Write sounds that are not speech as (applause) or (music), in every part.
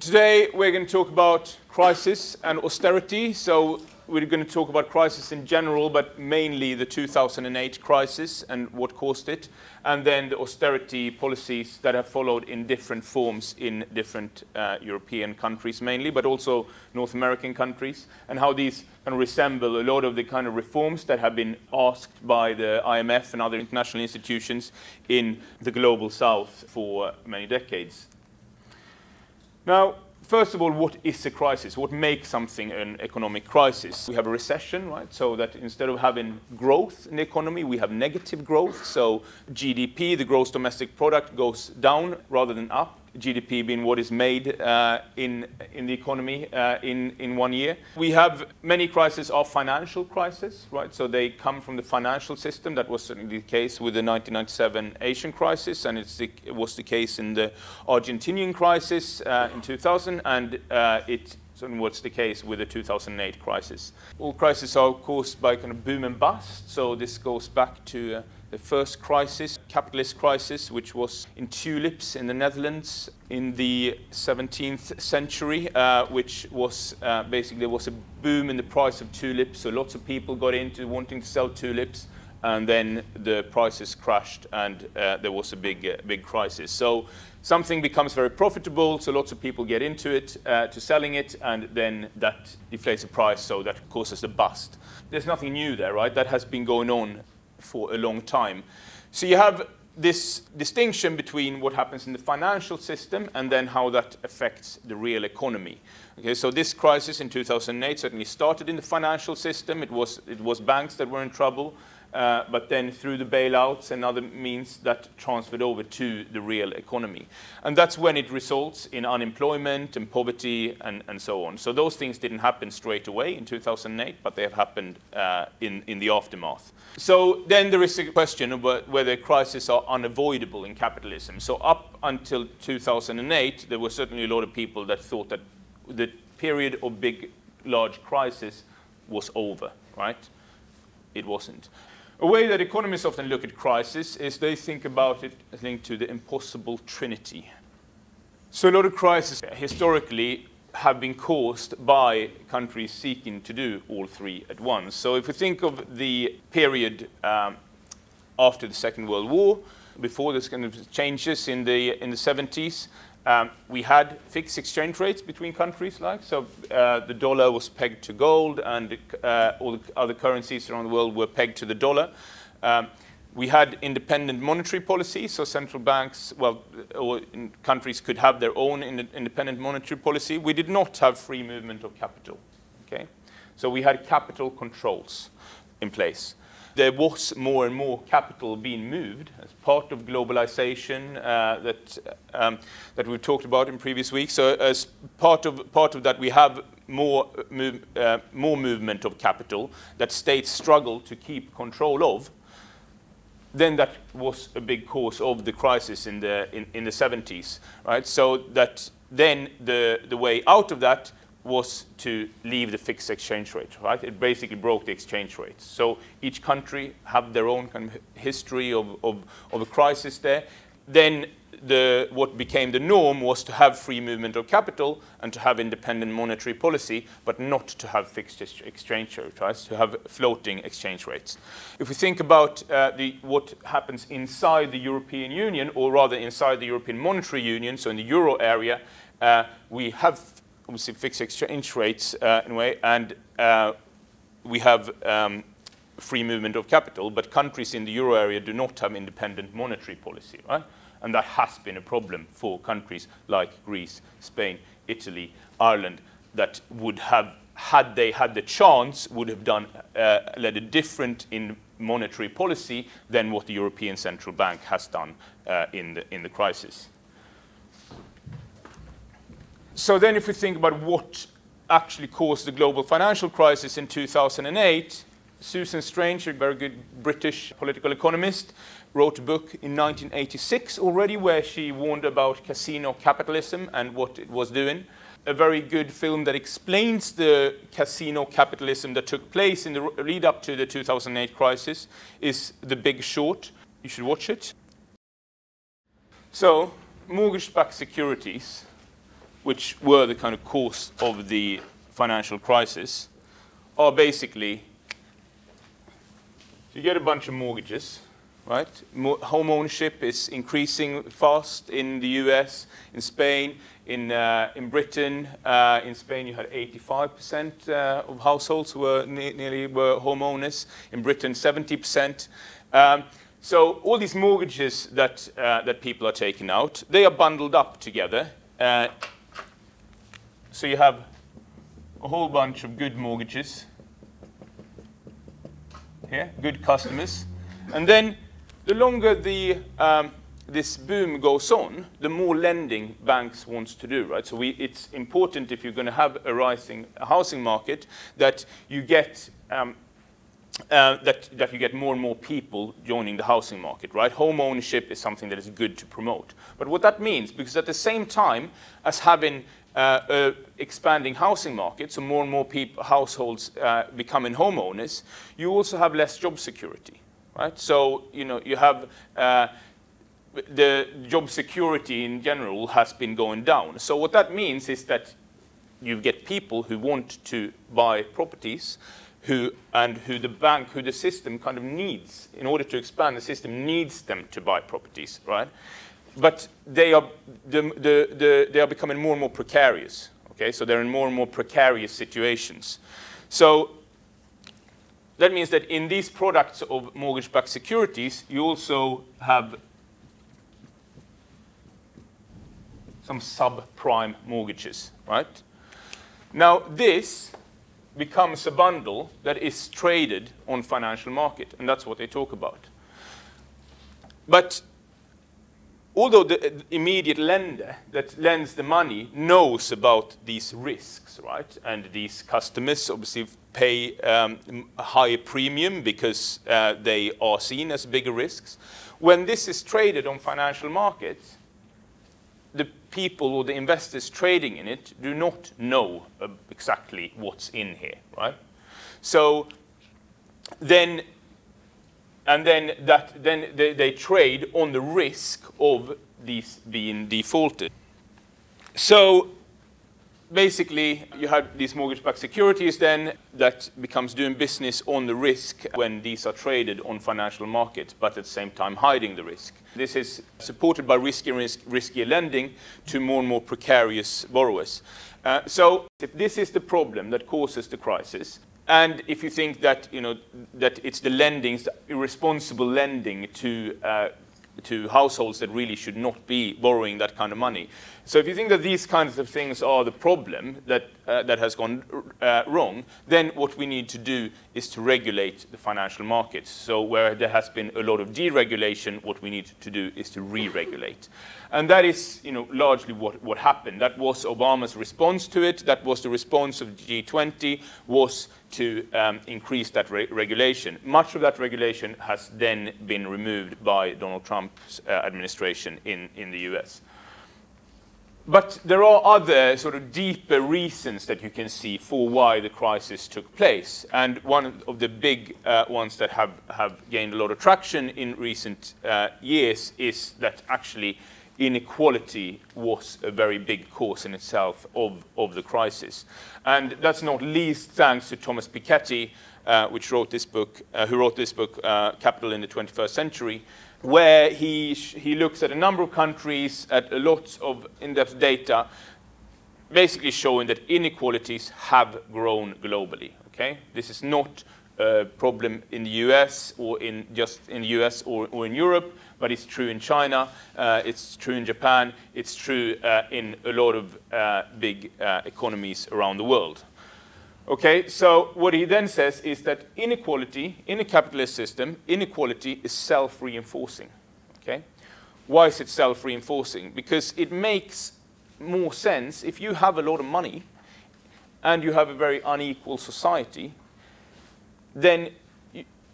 Today we're going to talk about crisis and austerity. So we're going to talk about crisis in general, but mainly the 2008 crisis and what caused it, and then the austerity policies that have followed in different forms in different uh, European countries mainly, but also North American countries, and how these kind of resemble a lot of the kind of reforms that have been asked by the IMF and other international institutions in the global south for many decades. Now, first of all, what is a crisis? What makes something an economic crisis? We have a recession, right? So that instead of having growth in the economy, we have negative growth. So GDP, the gross domestic product, goes down rather than up. GDP being what is made uh, in, in the economy uh, in, in one year. We have many crises are financial crises, right? So they come from the financial system. That was certainly the case with the 1997 Asian crisis, and the, it was the case in the Argentinian crisis uh, in 2000, and uh, it certainly was the case with the 2008 crisis. All crises are caused by kind of boom and bust, so this goes back to uh, the first crisis, capitalist crisis, which was in tulips in the Netherlands in the 17th century, uh, which was uh, basically there was a boom in the price of tulips. So lots of people got into wanting to sell tulips, and then the prices crashed, and uh, there was a big, uh, big crisis. So something becomes very profitable, so lots of people get into it, uh, to selling it, and then that deflates the price, so that causes a bust. There's nothing new there, right? That has been going on for a long time. So you have this distinction between what happens in the financial system and then how that affects the real economy. Okay, so this crisis in 2008 certainly started in the financial system. It was, it was banks that were in trouble. Uh, but then through the bailouts and other means that transferred over to the real economy. And that's when it results in unemployment and poverty and, and so on. So those things didn't happen straight away in 2008, but they have happened uh, in, in the aftermath. So then there is a question of whether crises are unavoidable in capitalism. So up until 2008, there were certainly a lot of people that thought that the period of big, large crisis was over, right? It wasn't. A way that economists often look at crisis is they think about it linked to the impossible trinity. So a lot of crises historically have been caused by countries seeking to do all three at once. So if we think of the period um, after the Second World War, before this kind of changes in the, in the 70s, um, we had fixed exchange rates between countries, like so. Uh, the dollar was pegged to gold, and uh, all the other currencies around the world were pegged to the dollar. Um, we had independent monetary policy, so central banks, well, or countries could have their own in independent monetary policy. We did not have free movement of capital. Okay, so we had capital controls in place there was more and more capital being moved as part of globalization uh, that, um, that we've talked about in previous weeks. So as part of, part of that, we have more, move, uh, more movement of capital that states struggle to keep control of. Then that was a big cause of the crisis in the, in, in the 70s, right? So that then the, the way out of that was to leave the fixed exchange rate, right? It basically broke the exchange rate. So each country have their own kind of history of, of, of a crisis there. Then the, what became the norm was to have free movement of capital and to have independent monetary policy, but not to have fixed exchange rates, right? to have floating exchange rates. If we think about uh, the, what happens inside the European Union, or rather inside the European Monetary Union, so in the euro area, uh, we have obviously fixed exchange rates uh, in a way, and uh, we have um, free movement of capital, but countries in the euro area do not have independent monetary policy, right? And that has been a problem for countries like Greece, Spain, Italy, Ireland, that would have, had they had the chance, would have done, uh, led a different in monetary policy than what the European Central Bank has done uh, in, the, in the crisis. So then if we think about what actually caused the global financial crisis in 2008, Susan Strange, a very good British political economist, wrote a book in 1986 already where she warned about casino capitalism and what it was doing. A very good film that explains the casino capitalism that took place in the lead up to the 2008 crisis is The Big Short. You should watch it. So, mortgage-backed securities which were the kind of cause of the financial crisis, are basically you get a bunch of mortgages, right? Home ownership is increasing fast in the US, in Spain, in, uh, in Britain. Uh, in Spain, you had 85% uh, of households were ne nearly were homeowners. In Britain, 70%. Um, so all these mortgages that, uh, that people are taking out, they are bundled up together. So you have a whole bunch of good mortgages here, good customers. And then the longer the, um, this boom goes on, the more lending banks wants to do, right? So we, it's important if you're going to have a rising housing market that you get um, uh, that, that you get more and more people joining the housing market, right? Home ownership is something that is good to promote. But what that means, because at the same time as having uh, expanding housing market, so more and more people, households uh, becoming homeowners, you also have less job security, right? So, you know, you have uh, the job security in general has been going down. So what that means is that you get people who want to buy properties who, and who the bank, who the system kind of needs, in order to expand, the system needs them to buy properties, right? But they are, the, the, the, they are becoming more and more precarious, okay? So they're in more and more precarious situations. So that means that in these products of mortgage-backed securities, you also have some subprime mortgages, right? Now, this becomes a bundle that is traded on financial market, and that's what they talk about. But although the immediate lender that lends the money knows about these risks, right, and these customers obviously pay um, a higher premium because uh, they are seen as bigger risks, when this is traded on financial markets, the people or the investors trading in it do not know uh, exactly what's in here, right? So then, and then that then they, they trade on the risk of these being defaulted. So basically, you have these mortgage-backed securities then that becomes doing business on the risk when these are traded on financial markets, but at the same time hiding the risk. This is supported by risky, risk, riskier lending to more and more precarious borrowers. Uh, so if this is the problem that causes the crisis, and if you think that, you know, that it's the lending, irresponsible lending to uh, to households that really should not be borrowing that kind of money. So if you think that these kinds of things are the problem that, uh, that has gone uh, wrong, then what we need to do is to regulate the financial markets. So where there has been a lot of deregulation, what we need to do is to re-regulate. And that is you know, largely what, what happened. That was Obama's response to it. That was the response of G20, was to um, increase that re regulation. Much of that regulation has then been removed by Donald Trump's uh, administration in, in the US. But there are other sort of deeper reasons that you can see for why the crisis took place. And one of the big uh, ones that have, have gained a lot of traction in recent uh, years is that actually inequality was a very big cause in itself of, of the crisis. And that's not least thanks to Thomas Piketty, uh, which wrote this book, uh, who wrote this book, uh, Capital in the 21st Century, where he, he looks at a number of countries, at lots of in-depth data, basically showing that inequalities have grown globally. Okay? This is not a problem in the US or in just in the US or, or in Europe, but it's true in China, uh, it's true in Japan, it's true uh, in a lot of uh, big uh, economies around the world. Okay, so what he then says is that inequality in a capitalist system, inequality is self-reinforcing. Okay, why is it self-reinforcing? Because it makes more sense if you have a lot of money and you have a very unequal society, then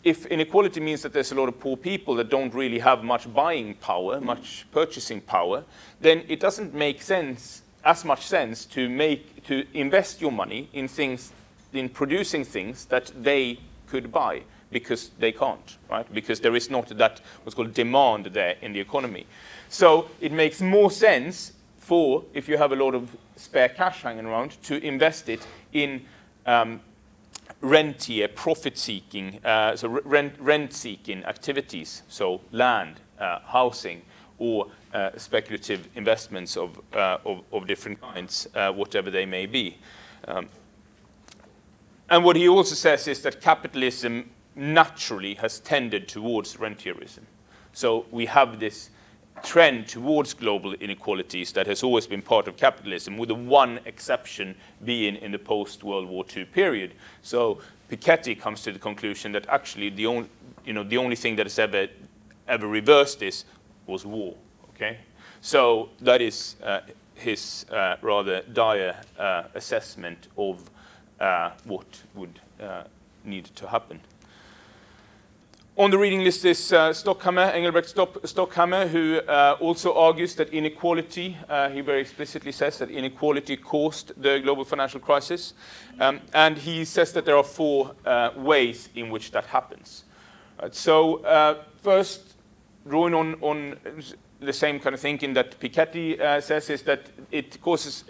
if inequality means that there's a lot of poor people that don't really have much buying power, much purchasing power, then it doesn't make sense, as much sense to make, to invest your money in things in producing things that they could buy because they can't, right? Because there is not that what's called demand there in the economy. So it makes more sense for, if you have a lot of spare cash hanging around, to invest it in um, rentier, profit-seeking, uh, so rent-seeking activities, so land, uh, housing, or uh, speculative investments of, uh, of, of, different kinds, uh, whatever they may be. Um, and what he also says is that capitalism naturally has tended towards rentierism. So we have this trend towards global inequalities that has always been part of capitalism, with the one exception being in the post-World War II period. So Piketty comes to the conclusion that actually the only, you know, the only thing that has ever, ever reversed this was war. Okay, so that is uh, his uh, rather dire uh, assessment of uh, what would uh, need to happen. On the reading list is uh, Stockhammer, Engelbrekt Stockhammer, who uh, also argues that inequality, uh, he very explicitly says that inequality caused the global financial crisis. Um, and he says that there are four uh, ways in which that happens. Right, so uh, first, drawing on, on the same kind of thinking that Piketty uh, says is that it causes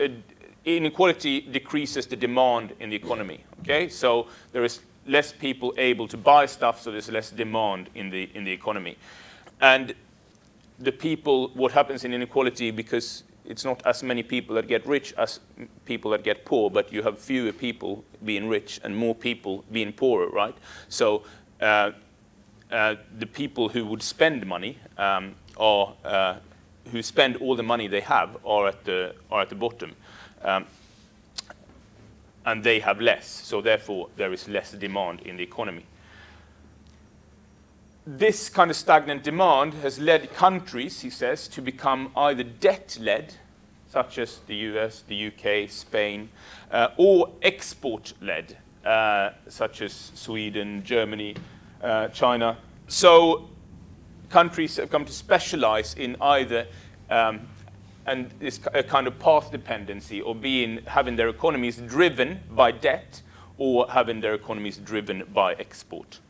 inequality decreases the demand in the economy. Okay, so there is less people able to buy stuff, so there's less demand in the, in the economy. And the people, what happens in inequality, because it's not as many people that get rich as people that get poor, but you have fewer people being rich and more people being poorer, right? So uh, uh, the people who would spend money um, are, uh, who spend all the money they have are at the, are at the bottom. Um, and they have less, so therefore there is less demand in the economy. This kind of stagnant demand has led countries, he says, to become either debt-led, such as the US, the UK, Spain, uh, or export-led, uh, such as Sweden, Germany, uh, China. So countries have come to specialize in either um, and this a kind of path dependency or being having their economies driven by debt or having their economies driven by export.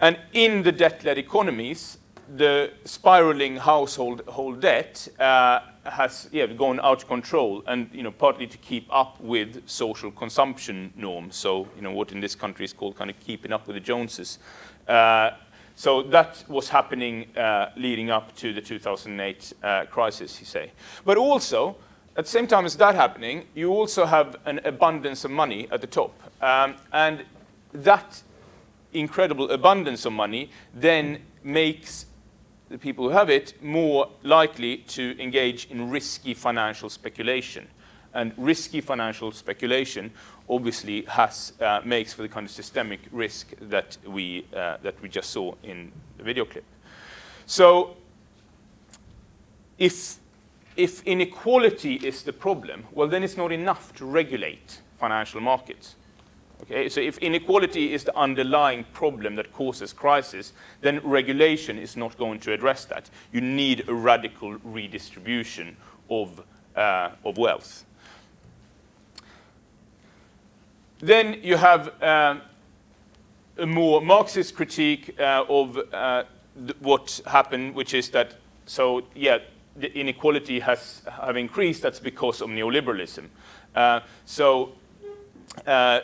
And in the debt-led economies, the spiraling household debt uh, has yeah, gone out of control, and you know, partly to keep up with social consumption norms. So, you know, what in this country is called kind of keeping up with the Joneses. Uh, so that was happening uh, leading up to the 2008 uh, crisis, you say. But also, at the same time as that happening, you also have an abundance of money at the top. Um, and that incredible abundance of money then makes the people who have it more likely to engage in risky financial speculation. And risky financial speculation obviously has, uh, makes for the kind of systemic risk that we, uh, that we just saw in the video clip. So if, if inequality is the problem, well, then it's not enough to regulate financial markets. Okay, so if inequality is the underlying problem that causes crisis, then regulation is not going to address that. You need a radical redistribution of, uh, of wealth. Then you have uh, a more Marxist critique uh, of uh, what happened, which is that, so yeah, the inequality has have increased, that's because of neoliberalism. Uh, so uh,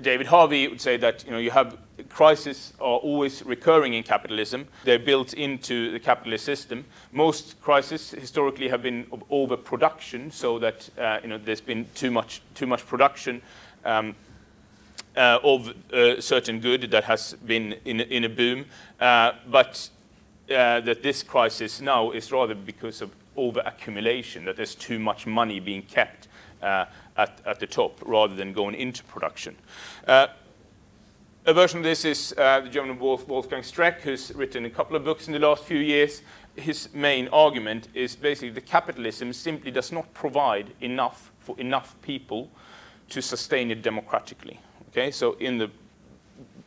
David Harvey would say that you know you have crises are always recurring in capitalism. They're built into the capitalist system. Most crises historically have been of overproduction, so that uh, you know there's been too much too much production um, uh, of a certain good that has been in, in a boom, uh, but uh, that this crisis now is rather because of over-accumulation, that there's too much money being kept uh, at, at the top rather than going into production. Uh, a version of this is uh, the German Wolf, Wolfgang Streeck, who's written a couple of books in the last few years. His main argument is basically that capitalism simply does not provide enough for enough people to sustain it democratically. Okay, so in the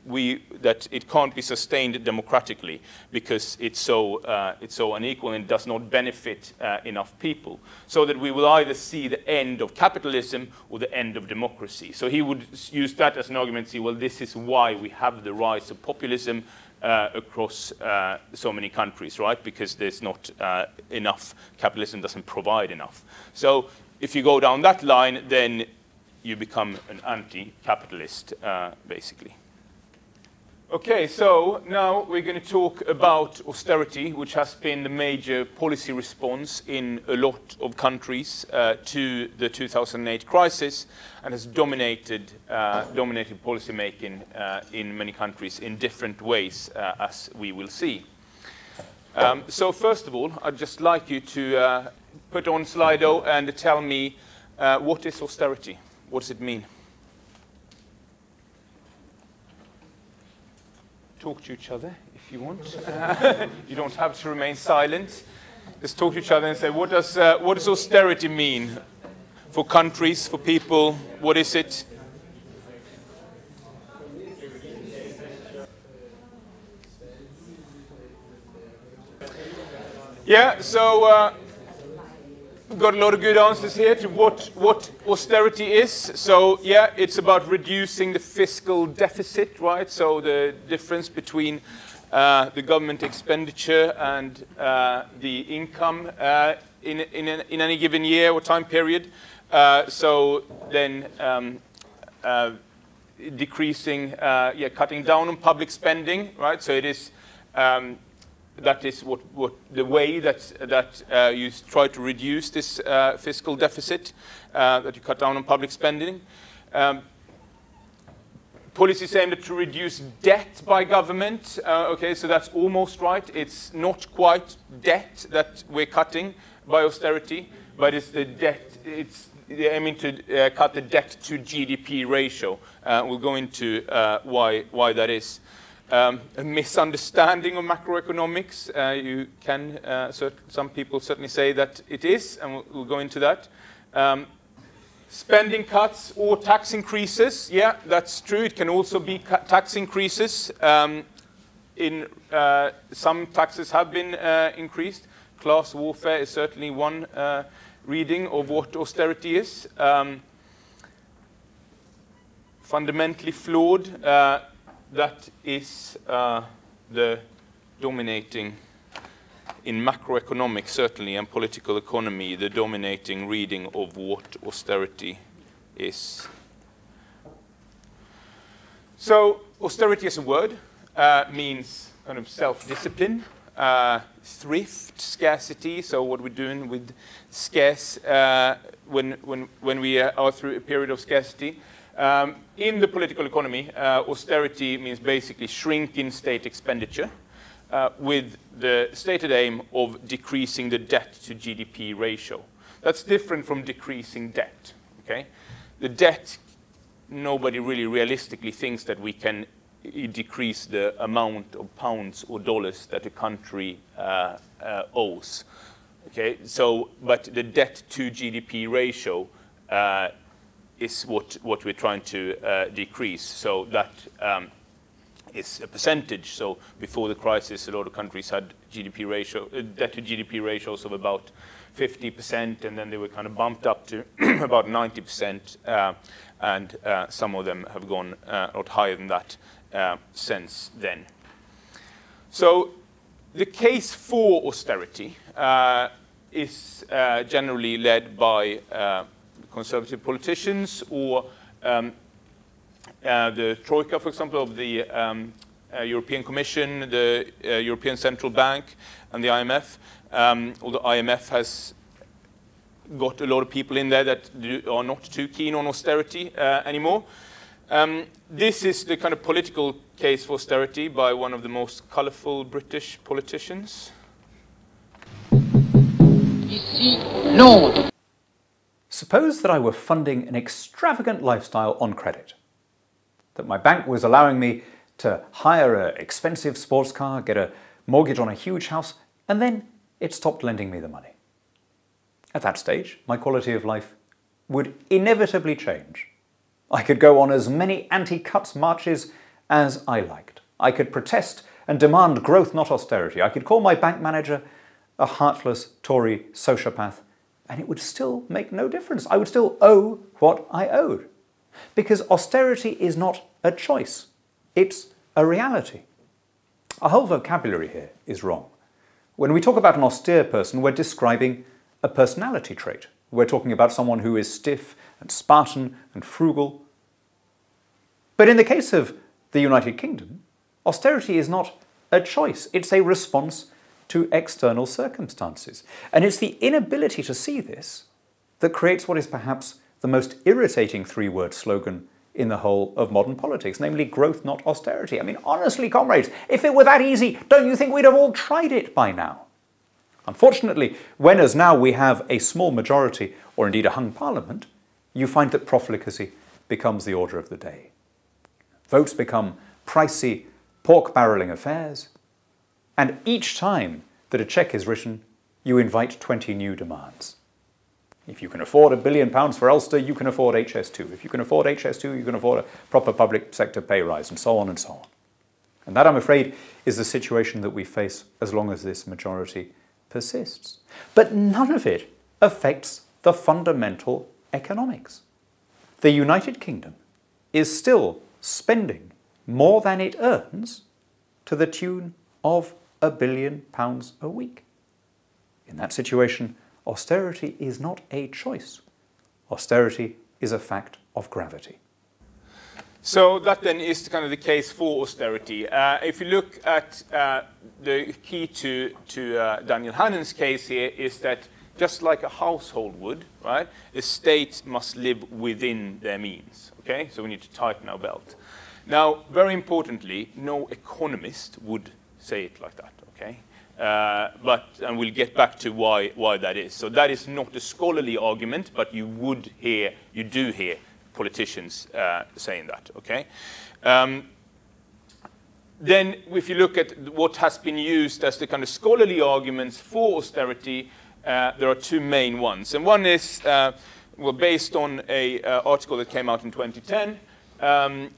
we, that it can't be sustained democratically because it's so, uh, it's so unequal and does not benefit uh, enough people. So that we will either see the end of capitalism or the end of democracy. So he would use that as an argument, see, well, this is why we have the rise of populism uh, across uh, so many countries, right? Because there's not uh, enough, capitalism doesn't provide enough. So if you go down that line, then you become an anti-capitalist, uh, basically. Okay, so now we're going to talk about austerity, which has been the major policy response in a lot of countries uh, to the 2008 crisis and has dominated, uh, dominated policy making uh, in many countries in different ways, uh, as we will see. Um, so first of all, I'd just like you to uh, put on Slido and tell me uh, what is austerity? What does it mean? talk to each other if you want. (laughs) you don't have to remain silent. Just talk to each other and say, what does, uh, what does austerity mean for countries, for people? What is it? Yeah, so uh, got a lot of good answers here to what, what austerity is. So yeah, it's about reducing the fiscal deficit, right? So the difference between uh, the government expenditure and uh, the income uh, in, in, in, any given year or time period. Uh, so then um, uh, decreasing, uh, yeah, cutting down on public spending, right? So it is um, that is what, what the way that, that uh, you try to reduce this uh, fiscal deficit, uh, that you cut down on public spending. Um, policies aimed to reduce debt by government. Uh, okay, so that's almost right. It's not quite debt that we're cutting by austerity, but it's the debt, it's aiming to uh, cut the debt to GDP ratio. Uh, we'll go into why, why that is um, a misunderstanding of macroeconomics. Uh, you can, uh, some people certainly say that it is, and we'll, we'll go into that. Um, spending cuts or tax increases, yeah, that's true. It can also be tax increases. Um, in uh, some taxes have been uh, increased. Class warfare is certainly one uh, reading of what austerity is. Um, fundamentally flawed uh, that is uh, the dominating, in macroeconomics certainly, and political economy, the dominating reading of what austerity is. So austerity as a word uh, means kind of self-discipline, uh, thrift, scarcity. So what we're doing with scarce uh, when, when, when we are through a period of scarcity. Um, in the political economy, uh, austerity means basically shrinking state expenditure uh, with the stated aim of decreasing the debt to GDP ratio. That's different from decreasing debt. Okay? The debt, nobody really realistically thinks that we can decrease the amount of pounds or dollars that a country uh, uh owes. Okay, so but the debt to GDP ratio uh, is what, what we're trying to uh, decrease. So that um, is a percentage. So before the crisis, a lot of countries had GDP ratio, uh, debt to GDP ratios of about 50%, and then they were kind of bumped up to (clears throat) about 90%, uh, and uh, some of them have gone uh, a lot higher than that uh, since then. So the case for austerity is generally led by conservative politicians or um, uh, the Troika, for example, of the um, uh, European Commission, the uh, European Central Bank, and the IMF. Um, although IMF has got a lot of people in there that do, are not too keen on austerity uh, anymore. Um, this is the kind of political case for austerity by one of the most colorful British politicians. Ici, Londres. Suppose that I were funding an extravagant lifestyle on credit. That my bank was allowing me to hire an expensive sports car, get a mortgage on a huge house, and then it stopped lending me the money. At that stage, my quality of life would inevitably change. I could go on as many anti-cuts marches as I liked. I could protest and demand growth, not austerity. I could call my bank manager a heartless Tory sociopath and it would still make no difference. I would still owe what I owed. Because austerity is not a choice, it's a reality. Our whole vocabulary here is wrong. When we talk about an austere person, we're describing a personality trait. We're talking about someone who is stiff and Spartan and frugal. But in the case of the United Kingdom, austerity is not a choice, it's a response to external circumstances. And it's the inability to see this that creates what is perhaps the most irritating three word slogan in the whole of modern politics, namely growth, not austerity. I mean, honestly, comrades, if it were that easy, don't you think we'd have all tried it by now? Unfortunately, when as now we have a small majority, or indeed a hung parliament, you find that profligacy becomes the order of the day. Votes become pricey, pork barreling affairs, and each time that a cheque is written, you invite 20 new demands. If you can afford a billion pounds for Ulster, you can afford HS2. If you can afford HS2, you can afford a proper public sector pay rise, and so on and so on. And that, I'm afraid, is the situation that we face as long as this majority persists. But none of it affects the fundamental economics. The United Kingdom is still spending more than it earns to the tune of a billion pounds a week. In that situation, austerity is not a choice. Austerity is a fact of gravity. So that then is kind of the case for austerity. Uh, if you look at uh, the key to, to uh, Daniel Hannan's case here is that just like a household would, right, the state must live within their means. Okay, so we need to tighten our belt. Now, very importantly, no economist would say it like that, okay? Uh, but, and we'll get back to why, why that is. So that is not a scholarly argument, but you would hear, you do hear politicians uh, saying that, okay? Um, then if you look at what has been used as the kind of scholarly arguments for austerity, uh, there are two main ones. And one is, uh, well, based on an uh, article that came out in 2010, um,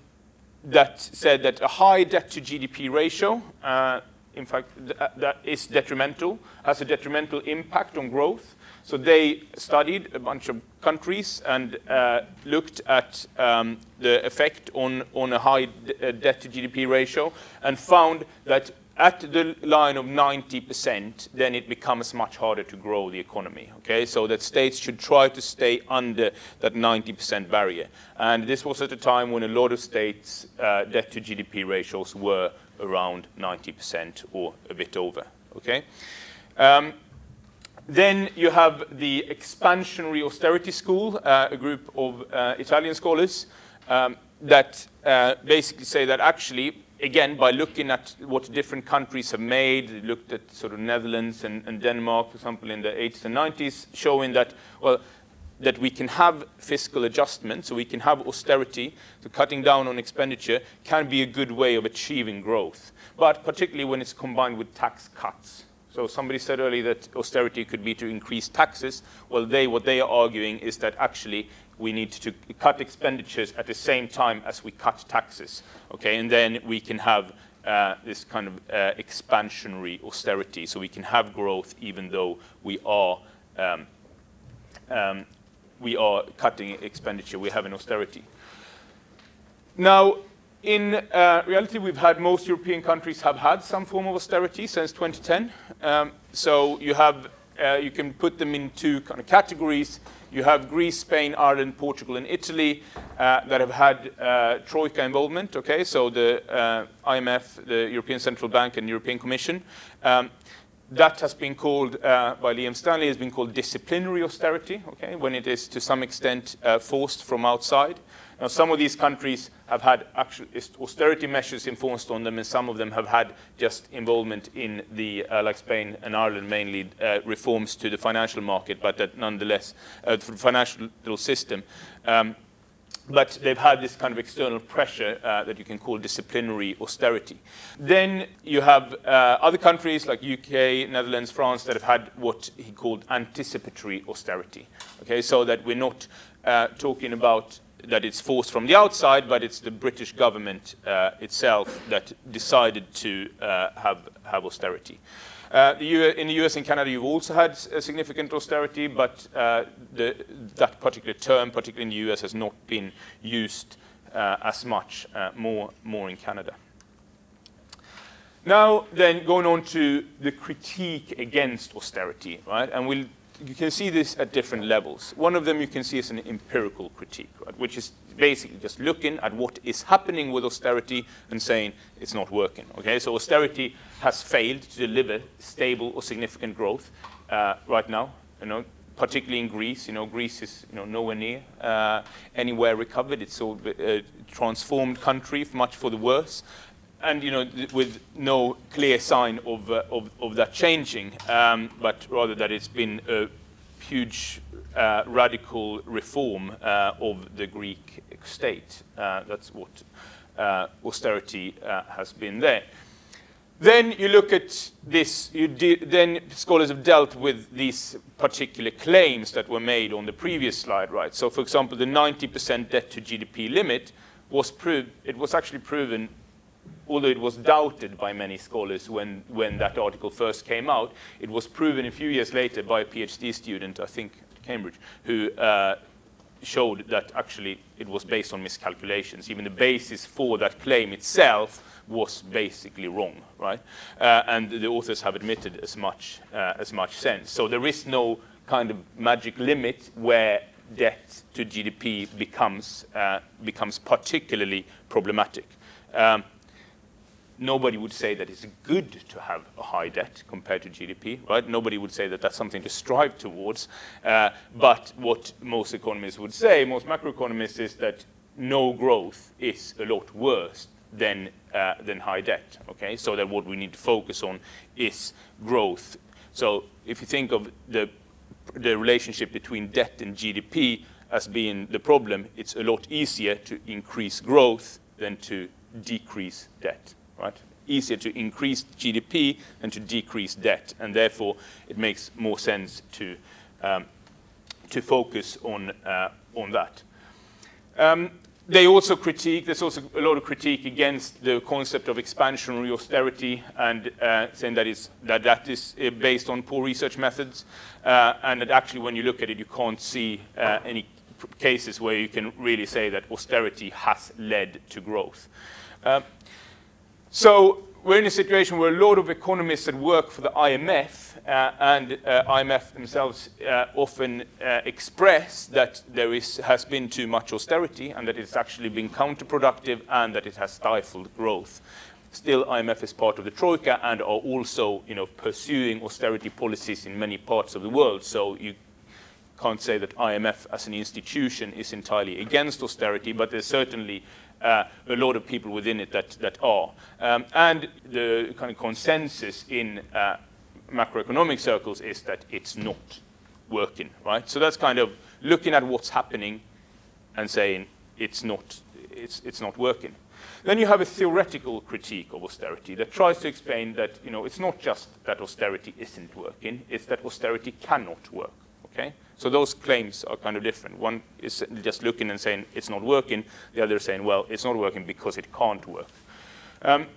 that said that a high debt to GDP ratio, uh, in fact, th uh, that is detrimental, has a detrimental impact on growth. So they studied a bunch of countries and uh, looked at um, the effect on, on a high uh, debt to GDP ratio and found that at the line of 90%, then it becomes much harder to grow the economy. Okay, so that states should try to stay under that 90% barrier. And this was at a time when a lot of states' uh, debt to GDP ratios were around 90% or a bit over. Okay. Um, then you have the expansionary austerity school, uh, a group of uh, Italian scholars um, that uh, basically say that actually again, by looking at what different countries have made, looked at sort of Netherlands and, and, Denmark, for example, in the 80s and 90s, showing that, well, that we can have fiscal adjustment, so we can have austerity, so cutting down on expenditure can be a good way of achieving growth, but particularly when it's combined with tax cuts. So somebody said earlier that austerity could be to increase taxes. Well, they, what they are arguing is that actually we need to cut expenditures at the same time as we cut taxes. Okay, and then we can have uh, this kind of uh, expansionary austerity, so we can have growth even though we are um, um, we are cutting expenditure. We have an austerity. Now, in uh, reality, we've had most European countries have had some form of austerity since 2010. Um, so you have uh, you can put them in two kind of categories. You have Greece, Spain, Ireland, Portugal, and Italy uh, that have had uh, troika involvement. Okay, so the uh, IMF, the European Central Bank, and European Commission. Um, that has been called uh, by Liam Stanley has been called disciplinary austerity. Okay, when it is to some extent uh, forced from outside. Now, some of these countries have had austerity measures enforced on them, and some of them have had just involvement in the, uh, like Spain and Ireland mainly, uh, reforms to the financial market, but that nonetheless, uh, the financial system. Um, but they've had this kind of external pressure uh, that you can call disciplinary austerity. Then you have uh, other countries like UK, Netherlands, France that have had what he called anticipatory austerity. Okay, so that we're not uh, talking about that it's forced from the outside, but it's the British government uh, itself that decided to uh, have, have austerity. Uh, the in the US and Canada, you've also had significant austerity, but uh, the, that particular term, particularly in the US, has not been used uh, as much, uh, more, more in Canada. Now, then, going on to the critique against austerity, right? And we'll, you can see this at different levels. One of them you can see is an empirical critique, right? Which is basically just looking at what is happening with austerity and saying it's not working, okay? So austerity has failed to deliver stable or significant growth uh, right now, you know, particularly in Greece. You know, Greece is you know, nowhere near uh, anywhere recovered. It's a transformed country, much for the worse and you know, with no clear sign of, uh, of, of, that changing, um, but rather that it's been a huge uh, radical reform uh, of the Greek state. Uh, that's what uh, austerity uh, has been there. Then you look at this, then scholars have dealt with these particular claims that were made on the previous slide, right? So for example, the 90% debt to GDP limit was proved, it was actually proven although it was doubted by many scholars when, when that article first came out, it was proven a few years later by a PhD student, I think, at Cambridge, who uh, showed that actually it was based on miscalculations. Even the basis for that claim itself was basically wrong, right? Uh, and the authors have admitted as much, uh, as much sense. So there is no kind of magic limit where debt to GDP becomes, uh, becomes particularly problematic. Um, nobody would say that it's good to have a high debt compared to GDP, right? Nobody would say that that's something to strive towards. Uh, but what most economists would say, most macroeconomists, is that no growth is a lot worse than, uh, than high debt, okay? So that what we need to focus on is growth. So if you think of the, the relationship between debt and GDP as being the problem, it's a lot easier to increase growth than to decrease debt right? Easier to increase GDP than to decrease debt, and therefore it makes more sense to, um, to focus on, uh, on that. Um, they also critique, there's also a lot of critique against the concept of expansionary austerity and uh, saying that, is, that that is uh, based on poor research methods uh, and that actually when you look at it you can't see uh, any cases where you can really say that austerity has led to growth. So we're in a situation where a lot of economists that work for the IMF uh, and uh, IMF themselves uh, often uh, express that there is, has been too much austerity and that it's actually been counterproductive and that it has stifled growth. Still, IMF is part of the Troika and are also you know, pursuing austerity policies in many parts of the world. So you can't say that IMF as an institution is entirely against austerity, but there's certainly uh, a lot of people within it that, that are. Um, and the kind of consensus in uh, macroeconomic circles is that it's not working, right? So that's kind of looking at what's happening and saying it's not, it's, it's not working. Then you have a theoretical critique of austerity that tries to explain that you know, it's not just that austerity isn't working, it's that austerity cannot work. Okay? So those claims are kind of different. One is just looking and saying it's not working. The other is saying, well, it's not working because it can't work. Um,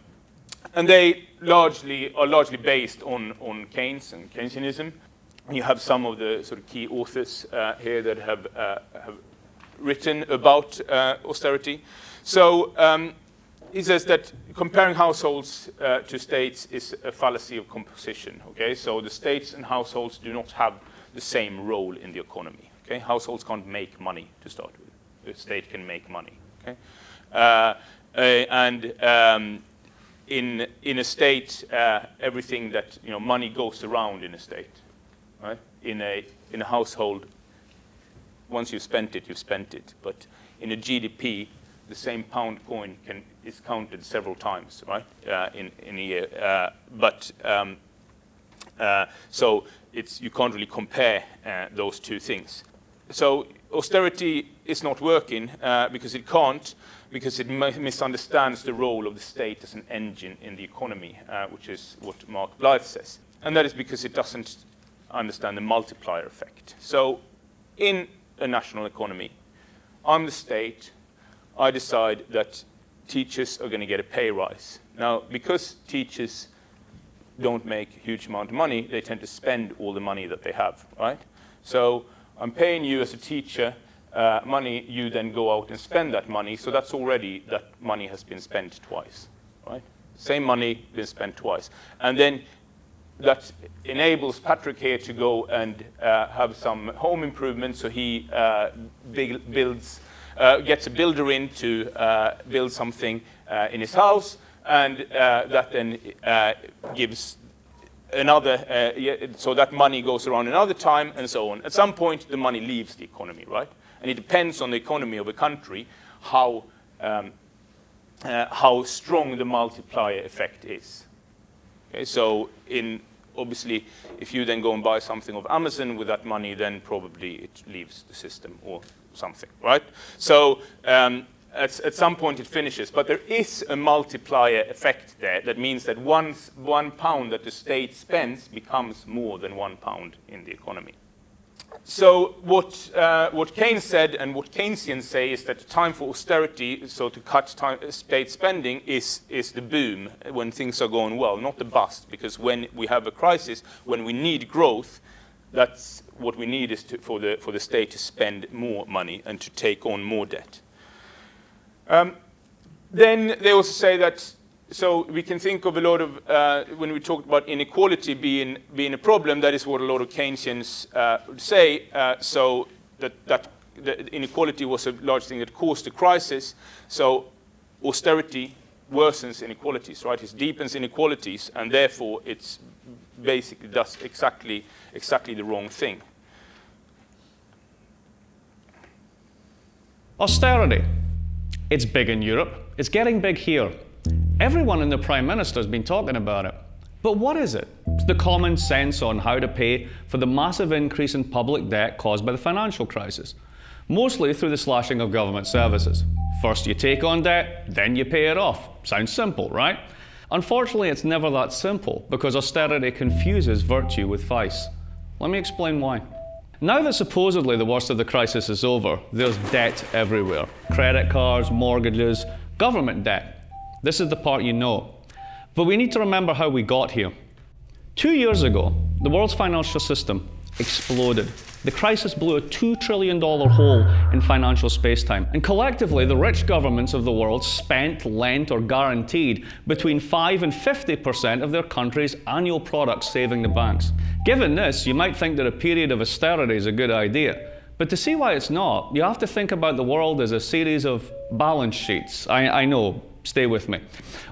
and they largely are largely based on, on Keynes and Keynesianism. You have some of the sort of key authors uh, here that have, uh, have written about uh, austerity. So um, he says that comparing households uh, to states is a fallacy of composition. Okay, so the states and households do not have the same role in the economy. Okay? Households can't make money to start with. The state can make money. Okay? Uh, uh, and um, in, in a state, uh, everything that, you know, money goes around in a state. Right? In, a, in a household, once you've spent it, you've spent it. But in a GDP, the same pound coin can, is counted several times, right, uh, in, in a year. Uh, but um, uh, so it's, you can't really compare uh, those two things. So austerity is not working uh, because it can't, because it misunderstands the role of the state as an engine in the economy, uh, which is what Mark Blyth says. And that is because it doesn't understand the multiplier effect. So in a national economy, I'm the state, I decide that teachers are going to get a pay rise. Now, because teachers don't make a huge amount of money, they tend to spend all the money that they have, right? So I'm paying you as a teacher uh, money, you then go out and spend that money, so that's already that money has been spent twice, right? Same money been spent twice. And then that enables Patrick here to go and uh, have some home improvements. So he uh, builds, uh, gets a builder in to uh, build something uh, in his house, and uh, that then gives another, so that money goes around another time and so on. At some point, the money leaves the economy, right? And it depends on the economy of a country how, um, how strong the multiplier effect is. Okay, so in obviously, if you then go and buy something of Amazon with that money, then probably it leaves the system or something, right? So um, at, at, some point it finishes, but there is a multiplier effect there. That means that once one pound that the state spends becomes more than one pound in the economy. So what, uh, what Keynes said and what Keynesians say is that the time for austerity, so to cut time, state spending, is, is the boom when things are going well, not the bust. Because when we have a crisis, when we need growth, that's what we need is to, for, the, for the state to spend more money and to take on more debt. Um, then they also say that so we can think of a lot of, uh, when we talk about inequality being, being a problem, that is what a lot of Keynesians uh, would say. Uh, so that, that inequality was a large thing that caused the crisis. So austerity worsens inequalities, right? It deepens inequalities, and therefore it's basically does exactly, exactly the wrong thing. Austerity. It's big in Europe. It's getting big here. Everyone in the Prime Minister has been talking about it. But what is it? It's the common sense on how to pay for the massive increase in public debt caused by the financial crisis, mostly through the slashing of government services. First you take on debt, then you pay it off. Sounds simple, right? Unfortunately, it's never that simple because austerity confuses virtue with vice. Let me explain why. Now that supposedly the worst of the crisis is over, there's debt everywhere credit cards, mortgages, government debt. This is the part you know. But we need to remember how we got here. Two years ago, the world's financial system exploded. The crisis blew a $2 trillion hole in financial spacetime. And collectively, the rich governments of the world spent, lent, or guaranteed between 5 and 50% of their country's annual product saving the banks. Given this, you might think that a period of austerity is a good idea. But to see why it's not, you have to think about the world as a series of balance sheets. I, I know, Stay with me.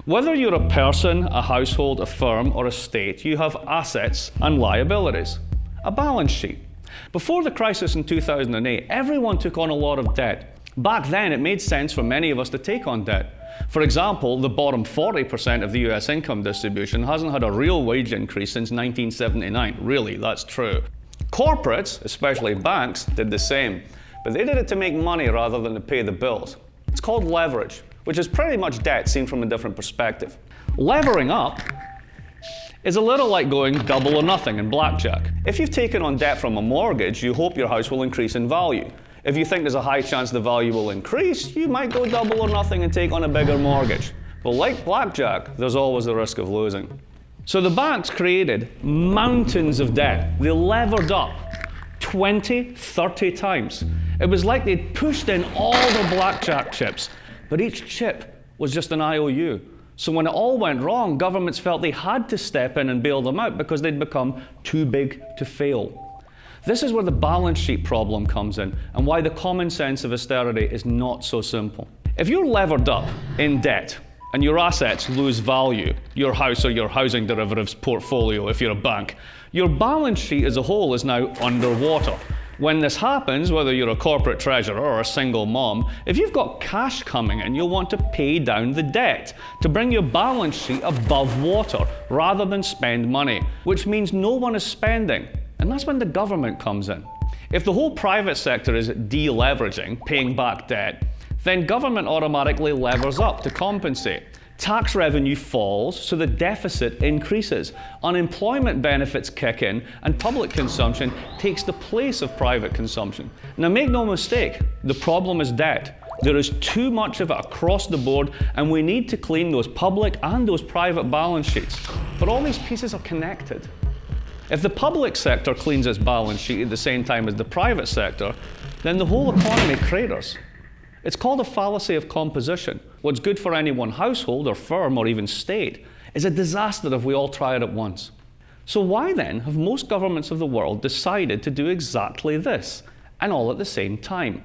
Whether you're a person, a household, a firm, or a state, you have assets and liabilities. A balance sheet. Before the crisis in 2008, everyone took on a lot of debt. Back then, it made sense for many of us to take on debt. For example, the bottom 40% of the US income distribution hasn't had a real wage increase since 1979. Really, that's true. Corporates, especially banks, did the same, but they did it to make money rather than to pay the bills. It's called leverage which is pretty much debt seen from a different perspective. Levering up is a little like going double or nothing in blackjack. If you've taken on debt from a mortgage, you hope your house will increase in value. If you think there's a high chance the value will increase, you might go double or nothing and take on a bigger mortgage. But like blackjack, there's always the risk of losing. So the banks created mountains of debt. They levered up 20, 30 times. It was like they'd pushed in all the blackjack chips but each chip was just an IOU. So when it all went wrong, governments felt they had to step in and bail them out because they'd become too big to fail. This is where the balance sheet problem comes in and why the common sense of austerity is not so simple. If you're levered up in debt and your assets lose value, your house or your housing derivatives portfolio if you're a bank, your balance sheet as a whole is now underwater. When this happens, whether you're a corporate treasurer or a single mom, if you've got cash coming in, you'll want to pay down the debt to bring your balance sheet above water rather than spend money, which means no one is spending. And that's when the government comes in. If the whole private sector is deleveraging, paying back debt, then government automatically levers up to compensate. Tax revenue falls, so the deficit increases. Unemployment benefits kick in, and public consumption takes the place of private consumption. Now, make no mistake, the problem is debt. There is too much of it across the board, and we need to clean those public and those private balance sheets. But all these pieces are connected. If the public sector cleans its balance sheet at the same time as the private sector, then the whole economy craters. It's called a fallacy of composition. What's good for any one household or firm or even state, is a disaster if we all try it at once. So, why then have most governments of the world decided to do exactly this, and all at the same time?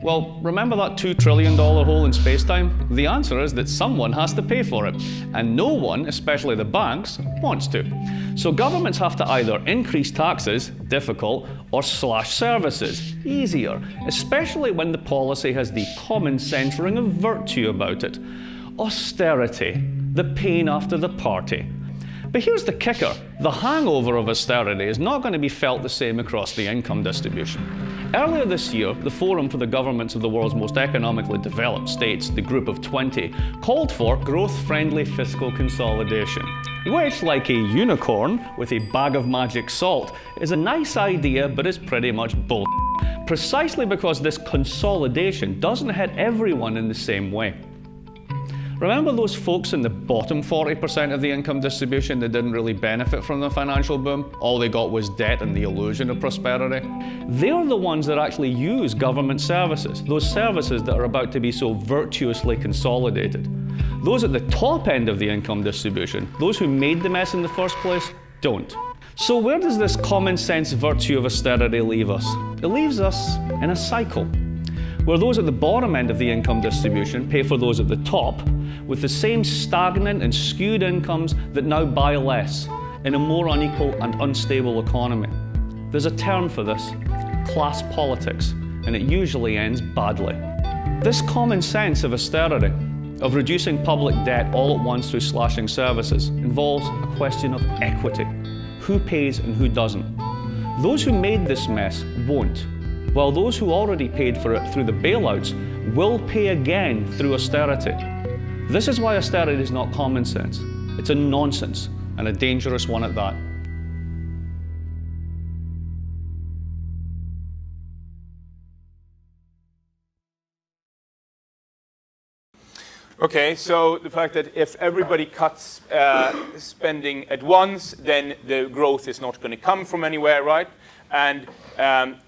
Well, remember that $2 trillion hole in spacetime? The answer is that someone has to pay for it, and no one, especially the banks, wants to. So governments have to either increase taxes, difficult, or slash services, easier, especially when the policy has the common sense ring of virtue about it. Austerity, the pain after the party. But here's the kicker the hangover of austerity is not going to be felt the same across the income distribution. Earlier this year, the Forum for the Governments of the World's Most Economically Developed States, the Group of 20, called for growth friendly fiscal consolidation, which, like a unicorn with a bag of magic salt, is a nice idea but is pretty much bull. Precisely because this consolidation doesn't hit everyone in the same way. Remember those folks in the bottom 40% of the income distribution that didn't really benefit from the financial boom? All they got was debt and the illusion of prosperity? They're the ones that actually use government services, those services that are about to be so virtuously consolidated. Those at the top end of the income distribution, those who made the mess in the first place, don't. So, where does this common sense virtue of austerity leave us? It leaves us in a cycle where those at the bottom end of the income distribution pay for those at the top with the same stagnant and skewed incomes that now buy less in a more unequal and unstable economy. There's a term for this class politics, and it usually ends badly. This common sense of austerity, of reducing public debt all at once through slashing services, involves a question of equity who pays and who doesn't. Those who made this mess won't, while those who already paid for it through the bailouts will pay again through austerity. This is why austerity is not common sense. It's a nonsense, and a dangerous one at that. Okay, so the fact that if everybody cuts uh, spending at once, then the growth is not going to come from anywhere, right? And um,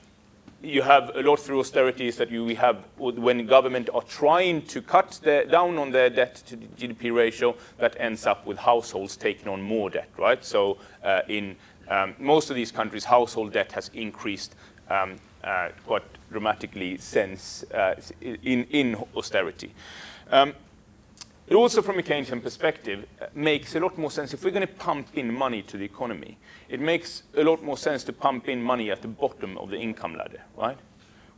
you have a lot through austerities that you, we have when government are trying to cut the, down on their debt to GDP ratio, that ends up with households taking on more debt, right? So uh, in um, most of these countries, household debt has increased um, uh, quite dramatically since uh, in, in austerity. Um, it also, from a Keynesian perspective, makes a lot more sense if we're going to pump in money to the economy. It makes a lot more sense to pump in money at the bottom of the income ladder, right?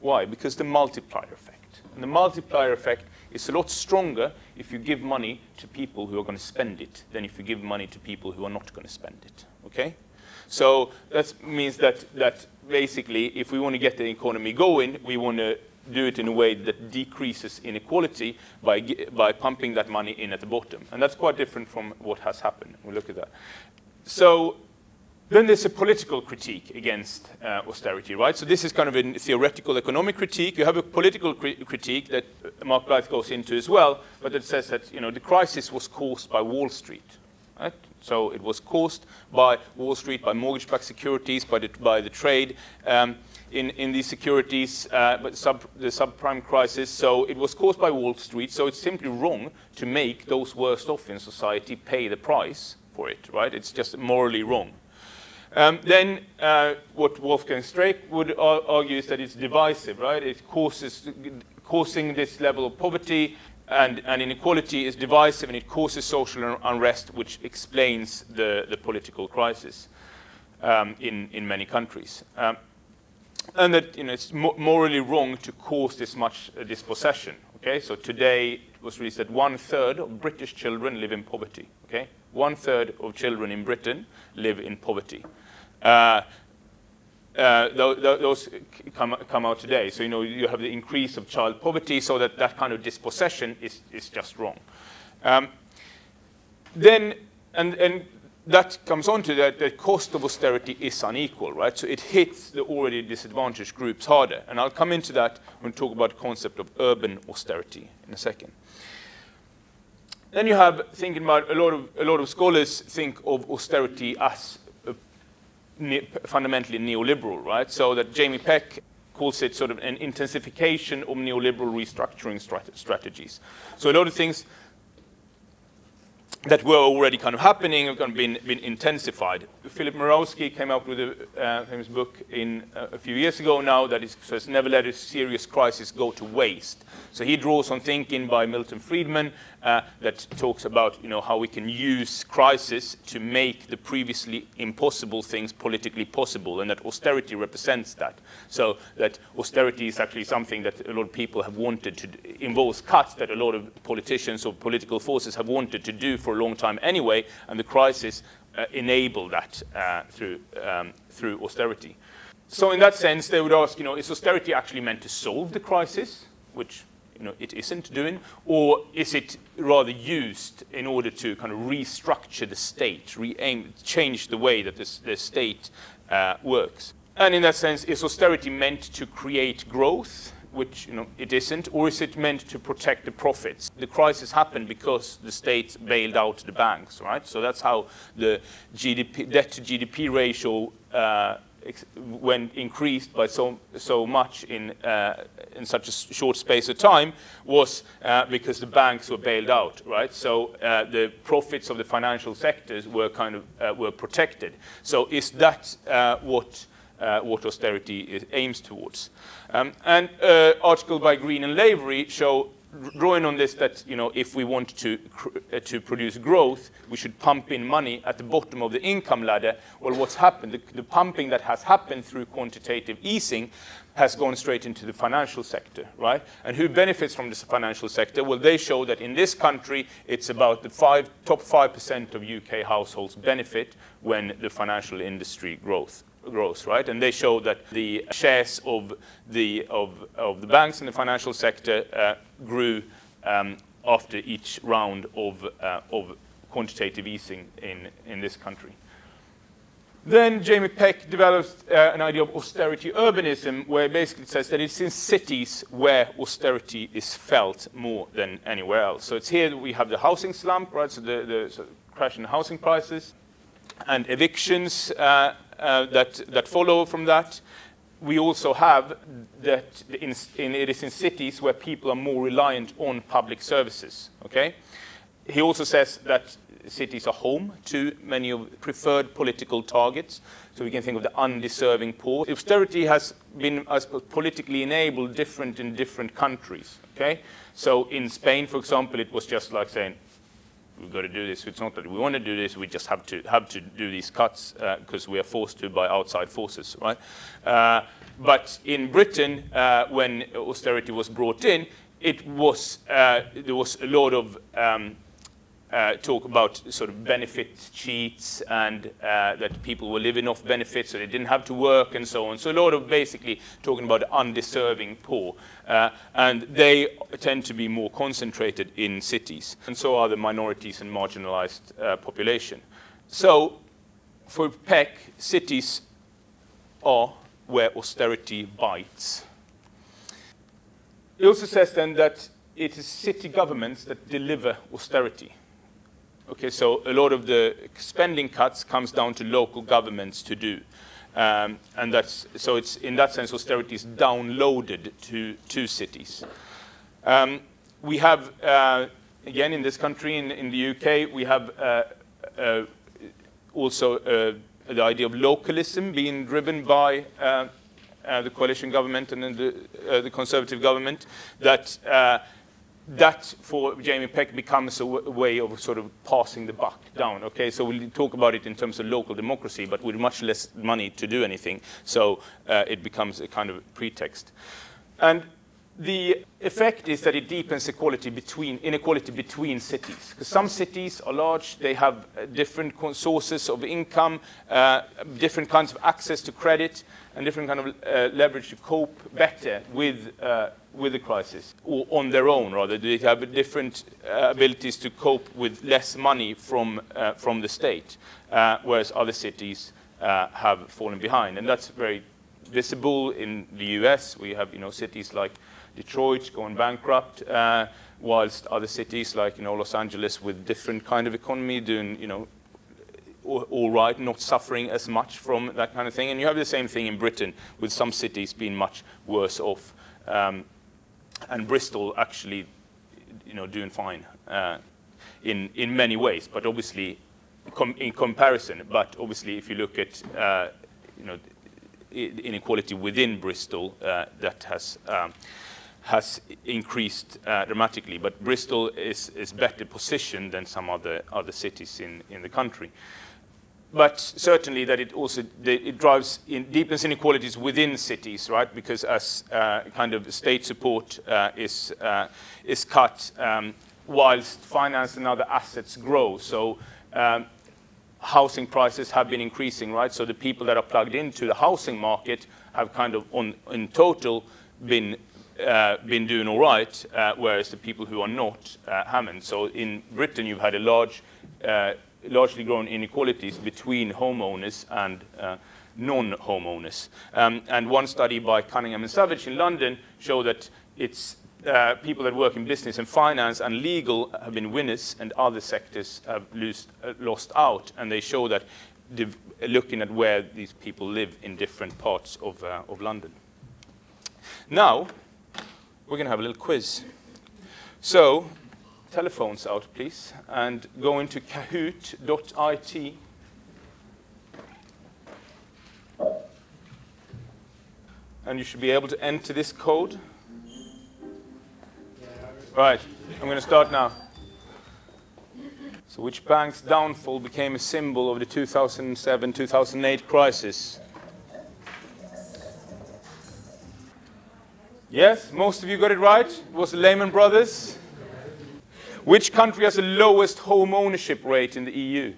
Why? Because the multiplier effect. And the multiplier effect is a lot stronger if you give money to people who are going to spend it than if you give money to people who are not going to spend it. Okay? So that means that, that basically, if we want to get the economy going, we want to do it in a way that decreases inequality by, by pumping that money in at the bottom. And that's quite different from what has happened. We'll look at that. So then there's a political critique against uh, austerity, right? So this is kind of a theoretical economic critique. You have a political cri critique that Mark Blyth goes into as well, but it says that you know the crisis was caused by Wall Street, right? So it was caused by Wall Street, by mortgage-backed securities, by the, by the trade. Um, in, in these securities, uh, but sub, the subprime crisis. So it was caused by Wall Street. So it's simply wrong to make those worst off in society pay the price for it, right? It's just morally wrong. Um, then uh, what Wolfgang Streeck would argue is that it's divisive, right? It causes causing this level of poverty and, and, inequality is divisive and it causes social unrest, which explains the, the political crisis um, in, in many countries. Um, and that you know, it's mo morally wrong to cause this much uh, dispossession. Okay, so today it was released that one third of British children live in poverty. Okay, one third of children in Britain live in poverty. Uh, uh, th th those come, come out today. So you know you have the increase of child poverty, so that that kind of dispossession is, is just wrong. Um, then and and that comes on to that the cost of austerity is unequal, right? So it hits the already disadvantaged groups harder. And I'll come into that when we talk about the concept of urban austerity in a second. Then you have thinking about a lot of, a lot of scholars think of austerity as ne fundamentally neoliberal, right? So that Jamie Peck calls it sort of an intensification of neoliberal restructuring strat strategies. So a lot of things that were already kind of happening have kind of been, been intensified. Philip Mirowski came out with a uh, famous book in uh, a few years ago now that is, says never let a serious crisis go to waste. So he draws on thinking by Milton Friedman uh, that talks about you know, how we can use crisis to make the previously impossible things politically possible, and that austerity represents that. So that austerity is actually something that a lot of people have wanted to, involves cuts that a lot of politicians or political forces have wanted to do for a long time anyway, and the crisis uh, enable that uh, through, um, through austerity. So in that sense, they would ask, you know, is austerity actually meant to solve the crisis, which you know, it isn't doing, or is it rather used in order to kind of restructure the state, re-aim, change the way that this, the state uh, works? And in that sense, is austerity meant to create growth, which you know, it isn't, or is it meant to protect the profits? The crisis happened because the state bailed out the banks, right? So that's how the GDP, debt to GDP ratio uh, increased by so, so much in, uh, in such a short space of time was uh, because the banks were bailed out, right? So uh, the profits of the financial sectors were kind of uh, were protected. So is that uh, what uh, what austerity is, aims towards? Um, and article by Green and Lavery show drawing on this that you know if we want to uh, to produce growth we should pump in money at the bottom of the income ladder. Well what's happened the, the, pumping that has happened through quantitative easing has gone straight into the financial sector right? And who benefits from this financial sector? Well they show that in this country it's about the five top 5% of UK households benefit when the financial industry growth right? And they show that the shares of the, of, of the banks in the financial sector uh, grew um, after each round of, uh, of quantitative easing in, in this country. Then Jamie Peck develops uh, an idea of austerity urbanism, where it basically says that it's in cities where austerity is felt more than anywhere else. So it's here that we have the housing slump, right? So the, the so crash in housing prices and evictions uh, uh, that, that follow from that. We also have that in, in, it is in cities where people are more reliant on public services. Okay? He also says that cities are home to many of preferred political targets. So we can think of the undeserving poor. Austerity has been suppose, politically enabled different in different countries. Okay? So in Spain, for example, it was just like saying, we've got to do this. It's not that we want to do this. We just have to have to do these cuts because uh, we are forced to by outside forces, right? Uh, but in Britain, uh, when austerity was brought in, it was there was a lot of um, uh, talk about sort of benefit cheats and uh, that people were living off benefits so they didn't have to work and so on. So a lot of basically talking about undeserving poor. Uh, and they tend to be more concentrated in cities. And so are the minorities and marginalized uh, population. So for Peck, cities are where austerity bites. He also says then that it is city governments that deliver austerity. Okay, so a lot of the spending cuts comes down to local governments to do. Um, and that's, so it's, in that sense, austerity is downloaded to, to cities. Um, we have, uh, again, in this country, in, in the UK, we have uh, uh, also uh, the idea of localism being driven by uh, uh, the coalition government and the, the conservative government, that that for Jamie Peck becomes a way of sort of passing the buck down. Okay, so we'll talk about it in terms of local democracy, but with much less money to do anything. So uh, it becomes a kind of pretext. And the effect is that it deepens equality between, inequality between cities. Because some cities are large, they have uh, different sources of income, uh, different kinds of access to credit, and different kind of uh, leverage to cope better with, uh, with the crisis, or on their own rather. Do They have different uh, abilities to cope with less money from, uh, from the state, whereas other cities have fallen behind. And that's very visible in the US. We have you know, cities like Detroit going bankrupt, uh, whilst other cities like you know Los Angeles with different kind of economy doing you know all right, not suffering as much from that kind of thing. And you have the same thing in Britain, with some cities being much worse off. Um, and Bristol actually, you know, doing fine uh, in, in many ways, but obviously com in comparison. But obviously, if you look at, uh, you know, inequality within Bristol, uh, that has um, has increased uh, dramatically, but Bristol is, is better positioned than some other, other cities in, in the country. But certainly that it also it drives in, deepens inequalities within cities, right? Because as uh, kind of state support uh, is uh, is cut, um, whilst finance and other assets grow. So um, housing prices have been increasing, right? So the people that are plugged into the housing market have kind of, on, in total, been uh, been doing all right, uh, whereas the people who are not uh, haven't. So in Britain, you've had a large, uh, largely grown inequalities between homeowners and uh, non-homeowners. Um, and one study by Cunningham and Savage in London showed that it's uh, people that work in business and finance and legal have been winners and other sectors have lose, lost out. And they show that looking at where these people live in different parts of, of London. Now, we're going to have a little quiz. So, telephones out, please, and go into kahoot.it. And you should be able to enter this code. Right, I'm going to start now. So which bank's downfall became a symbol of the 2007-2008 crisis? Yes, most of you got it right. It was Lehman Brothers. Which country has the lowest home ownership rate in the EU?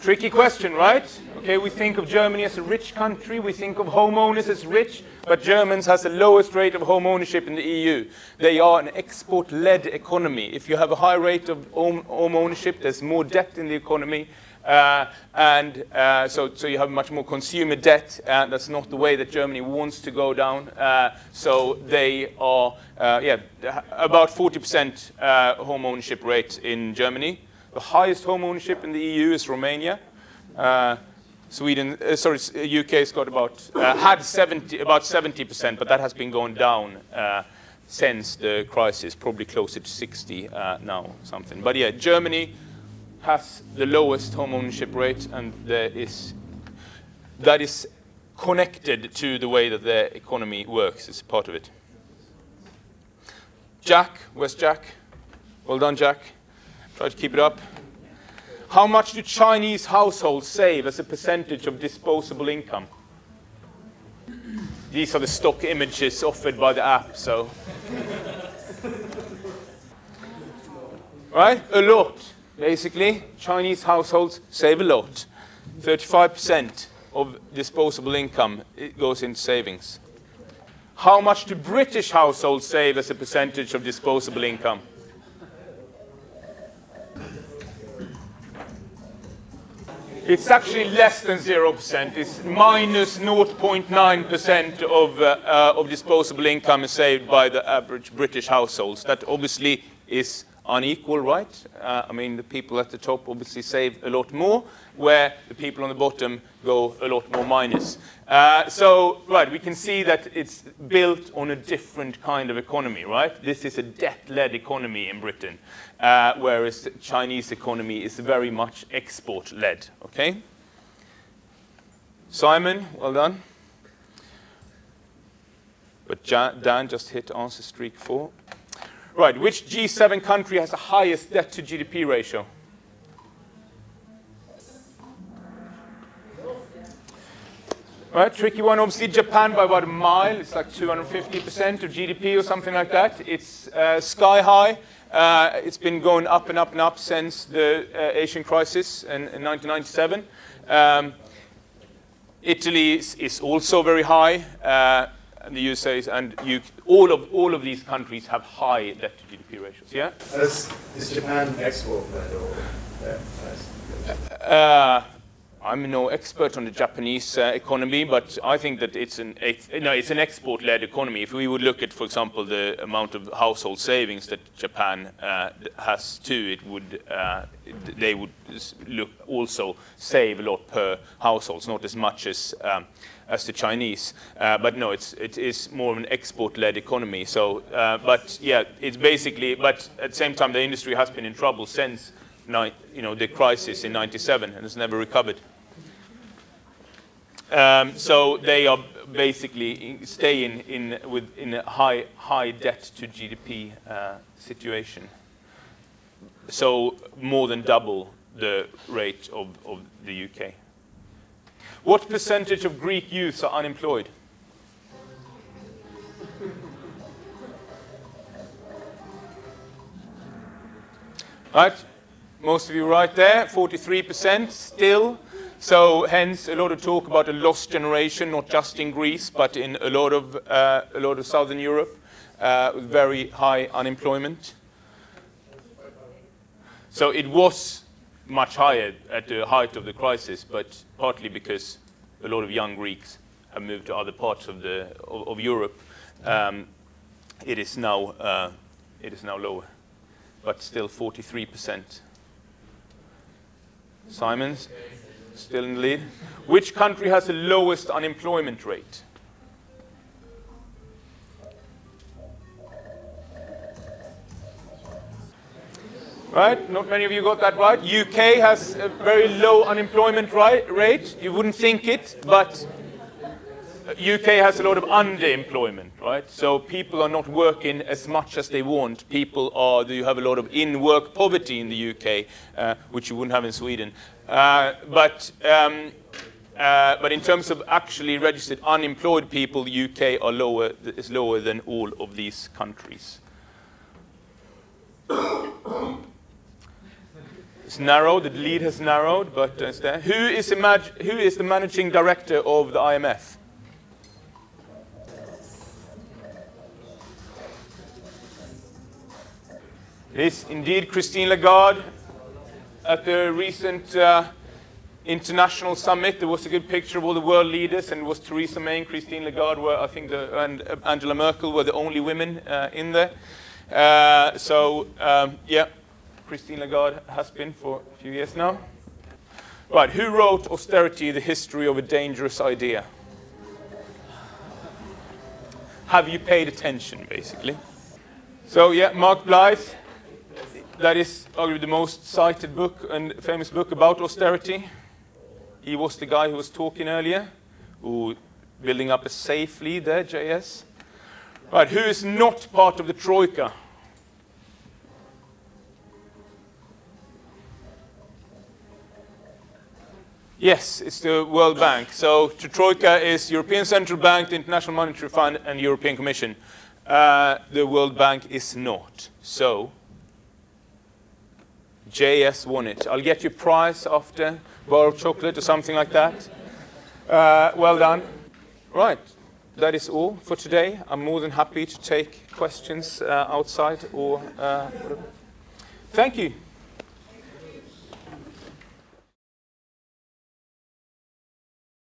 Tricky question, right? Okay, we think of Germany as a rich country, we think of homeowners as rich, but Germans has the lowest rate of home ownership in the EU. They are an export-led economy. If you have a high rate of home, ownership, there's more debt in the economy, and uh, so, so you have much more consumer debt. Uh, that's not the way that Germany wants to go down. Uh, so they are, uh, yeah, about 40% uh, home ownership rate in Germany. The highest home ownership in the EU is Romania. Sweden, sorry, UK's got about had 70, about 70%, but that has been going down since the crisis, probably closer to 60 now, something. But yeah, Germany has the lowest home ownership rate, and that is connected to the way that the economy works. It's part of it. Jack, where's Jack? Well done, Jack. Try to keep it up. How much do Chinese households save as a percentage of disposable income? These are the stock images offered by the app, so. right? A lot basically, Chinese households save a lot. 35% of disposable income goes into savings. How much do British households save as a percentage of disposable income? It's actually less than 0%. It's minus 0.9% of, uh, uh, of disposable income saved by the average British households. That obviously is unequal, right? Uh, I mean, the people at the top obviously save a lot more, where the people on the bottom go a lot more minus. Uh, so, right, we can see that it's built on a different kind of economy, right? This is a debt-led economy in Britain, uh, whereas the Chinese economy is very much export-led, okay? Simon, well done. But Dan just hit answer streak four. Right, which G7 country has the highest debt to GDP ratio? Right, tricky one. Obviously, Japan by about a mile. It's like 250% of GDP or something like that. It's uh, sky high. Uh, it's been going up and up and up since the uh, Asian crisis in, in 1997. Um, Italy is, is, also very high. And the USA and you, all of all of these countries have high debt to GDP ratios. Yeah. Is, is Japan export or? Uh, I'm no expert on the Japanese uh, economy, but I think that it's an ex no, it's an export-led economy. If we would look at, for example, the amount of household savings that Japan uh, has too, it would uh, they would look also save a lot per household, not as much as um, as the Chinese. Uh, but no, it's it is more of an export-led economy. So, uh, but yeah, it's basically. But at the same time, the industry has been in trouble since. You know, the crisis in 97 and has never recovered. Um, so they are basically staying in, with, in a high, high debt to GDP uh, situation. So more than double the rate of, of the UK. What percentage of Greek youths are unemployed? Right, most of you right there, 43% still. So hence a lot of talk about a lost generation, not just in Greece, but in a lot of, uh, a lot of Southern Europe, uh, with very high unemployment. So it was much higher at the height of the crisis, but partly because a lot of young Greeks have moved to other parts of, the, of, of Europe, um, it, is now, uh, it is now lower, but still 43%. Simons? still in the lead. Which country has the lowest unemployment rate? Right? Not many of you got that right. UK has a very low unemployment rate. You wouldn't think it, but UK has a lot of underemployment, right? So people are not working as much as they want. People are, you have a lot of in-work poverty in the UK, uh, which you wouldn't have in Sweden. Uh, but, um, uh, but in terms of actually registered unemployed people, the UK are lower, is lower than all of these countries. It's narrowed, the lead has narrowed, but it's there. Who is, who is the managing director of the IMF? It is indeed Christine Lagarde, at the recent uh, international summit, there was a good picture of all the world leaders, and it was Theresa May and Christine Lagarde were, I think, the, and Angela Merkel were the only women uh, in there. Uh, so, um, yeah, Christine Lagarde has been for a few years now. Right, who wrote Austerity, the history of a dangerous idea? Have you paid attention, basically? So, yeah, Mark Blyth, that is arguably the most cited book and famous book about austerity. He was the guy who was talking earlier, who building up a safe lead there, JS. Right, who is not part of the Troika? Yes, it's the World Bank. So the Troika is European Central Bank, the International Monetary Fund, and European Commission. Uh, the World Bank is not. So JS won it. I'll get you a prize after, bar of chocolate or something like that. Uh, well done. Right, that is all for today. I'm more than happy to take questions uh, outside or uh, Thank you.